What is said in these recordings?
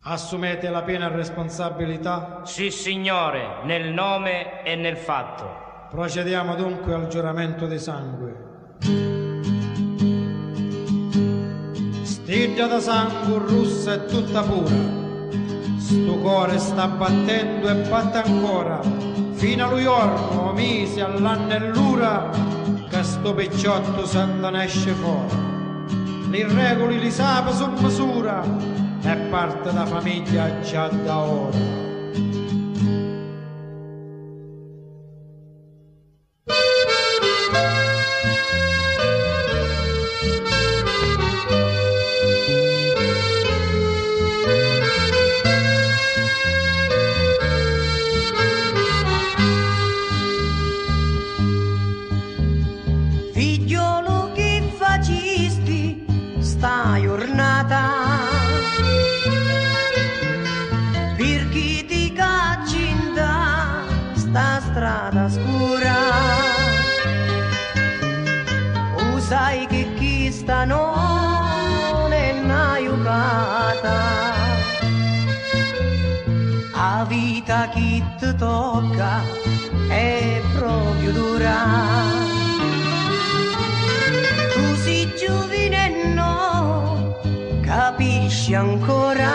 Assumete la piena responsabilità? Sì, signore, nel nome e nel fatto. Procediamo dunque al giuramento di sangue. Stiglia da sangue russa e tutta pura. Sto cuore sta battendo e batte ancora, fino a lui giorno, misi all'anno e l'ura, che sto picciotto santa ne esce fuori. Li regoli li sape su misura, è parte da famiglia già da ora. Figliolo che facisti sta giornata vita chi ti tocca è proprio dura. Tu sei giovine e no capisci ancora.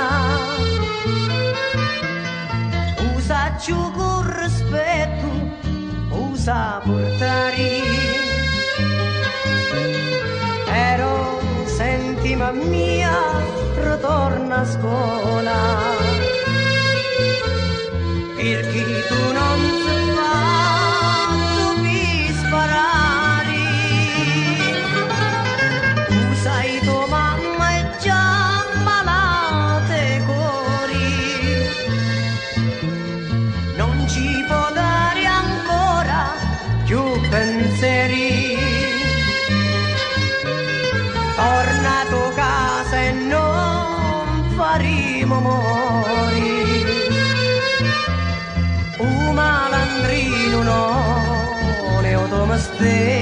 Usa giù con rispetto usa portare. Però senti mamma mia ritorna a scuola y el quito de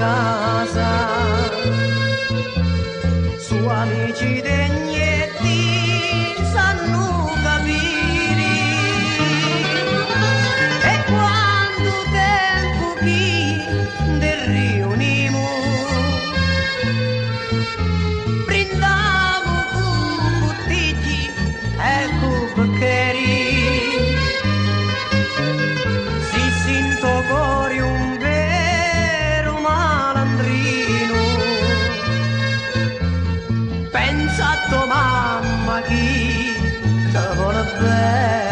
casa. Su amici degni pensa a tua mamma chi ti vuole bene.